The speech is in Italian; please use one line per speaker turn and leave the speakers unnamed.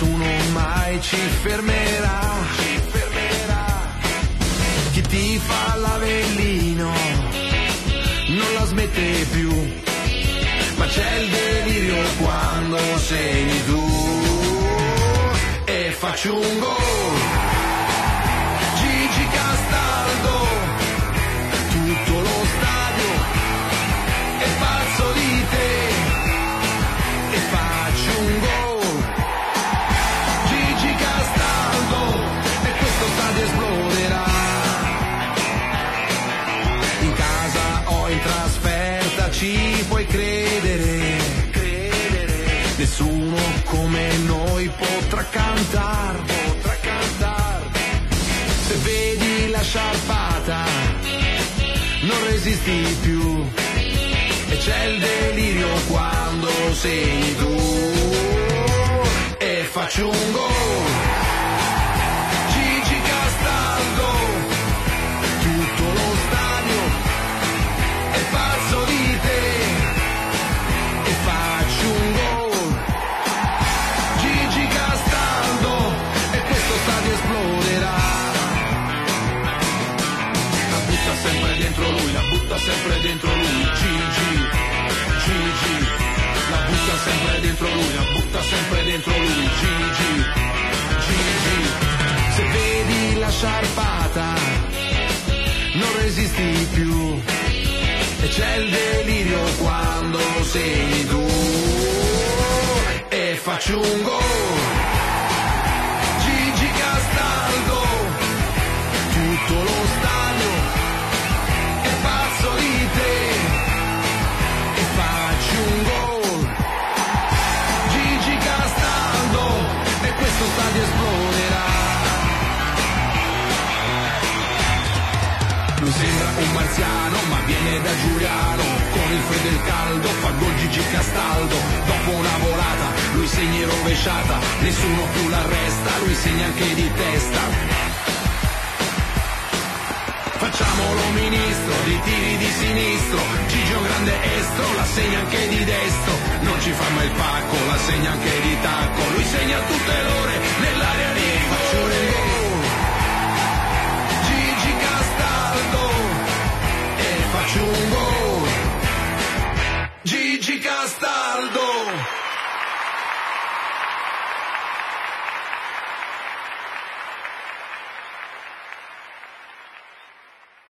nessuno mai ci fermerà. Ci fermerà. Chi ti fa l'avellino non la smette più, ma c'è il delirio quando segni tu e faccio un gol. Potrà cantare. Potrà cantare. Se vedi la sciarpata non resisti più e c'è il delirio quando segni tu e faccio un gol butta sempre dentro lui, Gigi, Gigi, la butta sempre dentro lui, la butta sempre dentro lui, Gigi, Gigi, se vedi la sciarpata non resisti più. E c'è il delirio quando segni tu. E faccio un gol. Gigi Castaldo, tutto lo questo stadio esploderà. Lui sembra un marziano ma viene da Giuliano. Con il freddo e il caldo fa gol Gigi Castaldo. Dopo una volata lui segna in rovesciata. Nessuno più l'arresta, lui segna anche di testa solo ministro di tiri di sinistro, Gigio grande estro, la segna anche di destro, non ci fa mai il pacco, la segna anche di tacco, lui segna tutte le ore nell'area di rigore. Gigi Castaldo e faccio un gol. Gigi Castaldo.